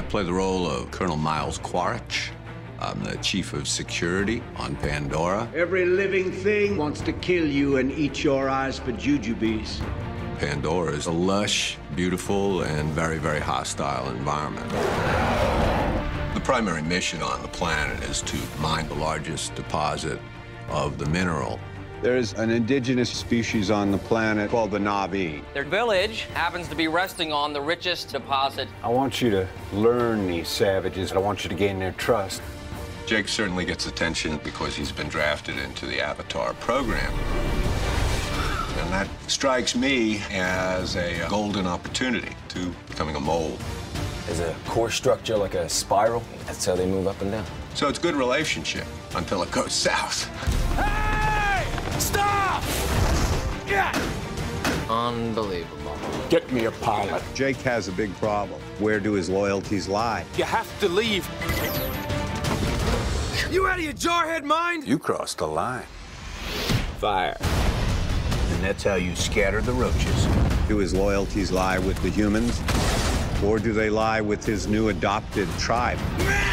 I play the role of Colonel Miles Quaritch. I'm the chief of security on Pandora. Every living thing wants to kill you and eat your eyes for jujubes. Pandora is a lush, beautiful, and very, very hostile environment. The primary mission on the planet is to mine the largest deposit of the mineral. There's an indigenous species on the planet called the Na'vi. Their village happens to be resting on the richest deposit. I want you to learn these savages. I want you to gain their trust. Jake certainly gets attention because he's been drafted into the Avatar program. And that strikes me as a golden opportunity to becoming a mole. Is a core structure like a spiral. That's how they move up and down. So it's good relationship until it goes south. Ah! Unbelievable. Get me a pilot. Jake has a big problem. Where do his loyalties lie? You have to leave. You out of your jarhead mind? You crossed the line. Fire. And that's how you scatter the roaches. Do his loyalties lie with the humans? Or do they lie with his new adopted tribe? Man!